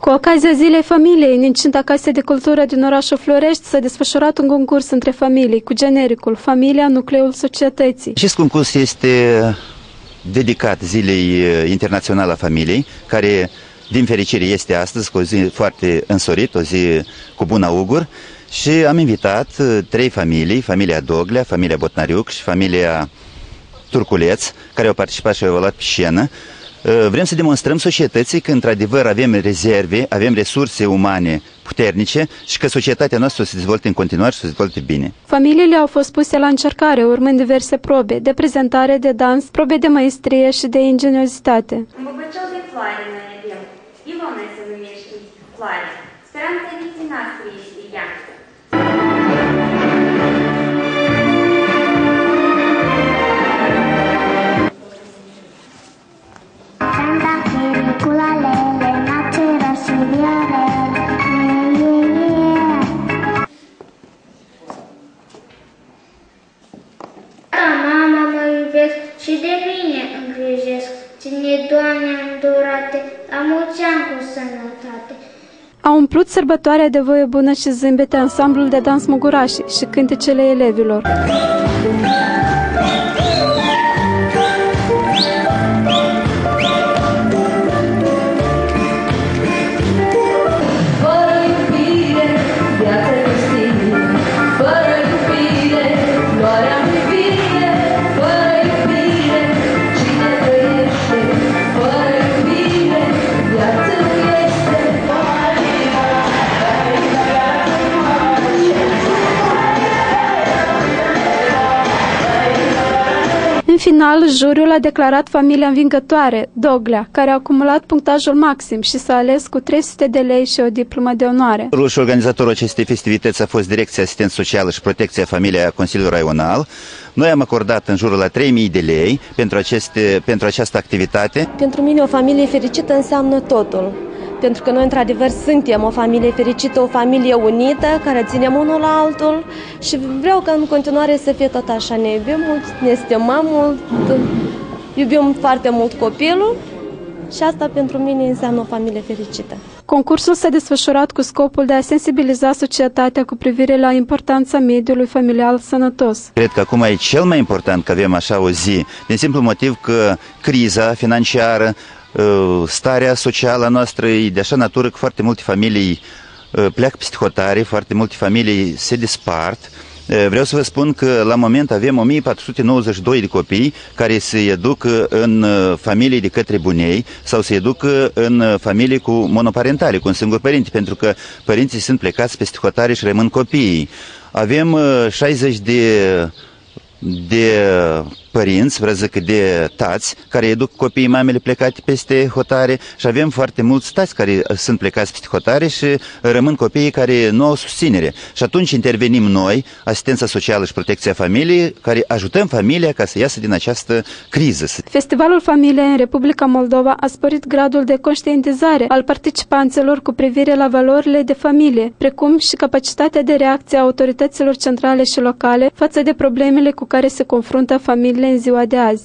Cu ocazia Zilei Familiei, în incinta Casei de Cultură din orașul Florești s-a desfășurat un concurs între familii cu genericul Familia, nucleul societății. Acest concurs este dedicat Zilei Internaționale a Familiei, care din fericire este astăzi, cu o zi foarte însorit, o zi cu bun augur și am invitat trei familii, familia Doglea, familia Botnariuc și familia Turculeț, care au participat și au evoluat pe scenă, Uh, vrem să demonstrăm societății că într-adevăr avem rezerve, avem resurse umane puternice și că societatea noastră se dezvolte în continuare și se dezvolte bine. Familiile au fost puse la încercare, urmând diverse probe de prezentare, de dans, probe de maestrie și de ingeniozitate. Îmbăbăciol de floare noi avem, Ilona se numește floare, speranța vieții noastre și de mine îngrijesc. Ține, Doamne, îndurate, la mulți ani cu sănătate. A umplut sărbătoarea de voie bună și zâmbete ansamblul de dans Mugurași și cântecele elevilor. Final, juriul a declarat familia învingătoare, Doglea, care a acumulat punctajul maxim și s-a ales cu 300 de lei și o diplomă de onoare. Și organizatorul acestei festivități a fost Direcția Asistență Socială și Protecția Familiei a Consiliului Raional. Noi am acordat în jurul la 3.000 de lei pentru, aceste, pentru această activitate. Pentru mine o familie fericită înseamnă totul pentru că noi într-adevăr suntem o familie fericită, o familie unită, care ținem unul la altul și vreau ca în continuare să fie tot așa. Ne iubim mult, ne stimăm mult, iubim foarte mult copilul și asta pentru mine înseamnă o familie fericită. Concursul s-a desfășurat cu scopul de a sensibiliza societatea cu privire la importanța mediului familial sănătos. Cred că acum e cel mai important că avem așa o zi, din simplu motiv că criza financiară Uh, starea socială a noastră e de așa natură că foarte multe familii uh, pleacă peste hotare, foarte multe familii se despart. Uh, vreau să vă spun că la moment avem 1492 de copii care se educ în familii de către bunei sau se educ în familii cu monoparentale, cu un singur părinte, pentru că părinții sunt plecați peste hotare și rămân copiii. Avem 60 de de părinți, vreau zic de tați, care educ copiii mamele plecate peste hotare și avem foarte mulți tați care sunt plecați peste hotare și rămân copiii care nu au susținere. Și atunci intervenim noi, asistența socială și protecția familiei, care ajutăm familia ca să iasă din această criză. Festivalul Familiei în Republica Moldova a sporit gradul de conștientizare al participanților cu privire la valorile de familie, precum și capacitatea de reacție a autorităților centrale și locale față de problemele cu care se confruntă familiile în ziua de azi.